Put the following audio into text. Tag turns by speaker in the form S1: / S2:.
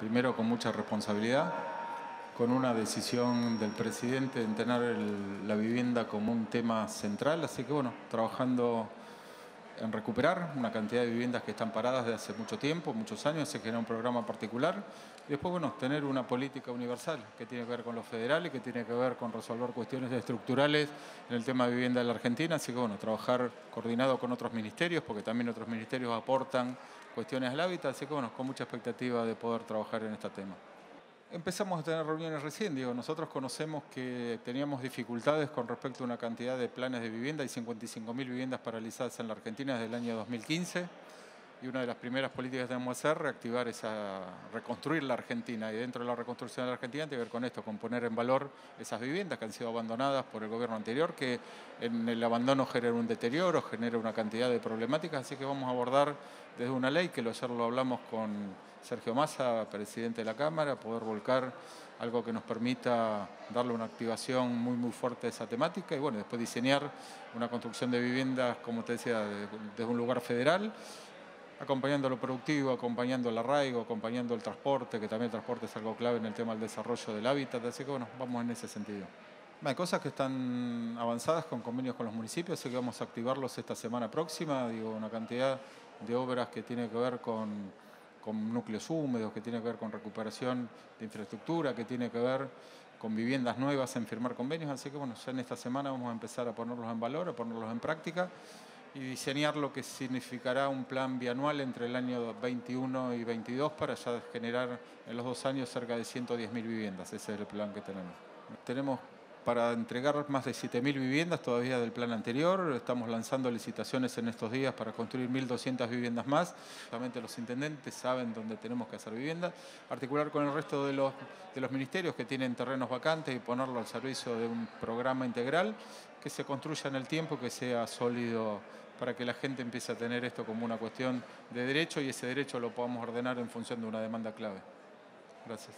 S1: primero con mucha responsabilidad, con una decisión del presidente en tener la vivienda como un tema central, así que bueno, trabajando en recuperar una cantidad de viviendas que están paradas desde hace mucho tiempo, muchos años, se genera un programa particular. Y después, bueno, tener una política universal que tiene que ver con lo federal y que tiene que ver con resolver cuestiones estructurales en el tema de vivienda de la Argentina. Así que, bueno, trabajar coordinado con otros ministerios, porque también otros ministerios aportan cuestiones al hábitat. Así que, bueno, con mucha expectativa de poder trabajar en este tema. Empezamos a tener reuniones recién, digo, nosotros conocemos que teníamos dificultades con respecto a una cantidad de planes de vivienda, hay 55.000 viviendas paralizadas en la Argentina desde el año 2015 y una de las primeras políticas que tenemos que hacer reactivar esa, reconstruir la Argentina. Y dentro de la reconstrucción de la Argentina tiene que ver con esto, con poner en valor esas viviendas que han sido abandonadas por el gobierno anterior, que en el abandono genera un deterioro, genera una cantidad de problemáticas, así que vamos a abordar desde una ley, que ayer lo hablamos con Sergio Massa, presidente de la Cámara, poder volcar algo que nos permita darle una activación muy muy fuerte a esa temática. Y bueno, después diseñar una construcción de viviendas, como te decía, desde un lugar federal acompañando lo productivo, acompañando el arraigo, acompañando el transporte, que también el transporte es algo clave en el tema del desarrollo del hábitat, así que bueno, vamos en ese sentido. Hay cosas que están avanzadas con convenios con los municipios, así que vamos a activarlos esta semana próxima, digo, una cantidad de obras que tiene que ver con, con núcleos húmedos, que tiene que ver con recuperación de infraestructura, que tiene que ver con viviendas nuevas en firmar convenios, así que bueno, ya en esta semana vamos a empezar a ponerlos en valor, a ponerlos en práctica y diseñar lo que significará un plan bianual entre el año 21 y 22 para ya generar en los dos años cerca de 110.000 viviendas. Ese es el plan que tenemos. Tenemos para entregar más de 7.000 viviendas todavía del plan anterior. Estamos lanzando licitaciones en estos días para construir 1.200 viviendas más. Realmente los intendentes saben dónde tenemos que hacer viviendas. Articular con el resto de los, de los ministerios que tienen terrenos vacantes y ponerlo al servicio de un programa integral que se construya en el tiempo, que sea sólido para que la gente empiece a tener esto como una cuestión de derecho y ese derecho lo podamos ordenar en función de una demanda clave. Gracias.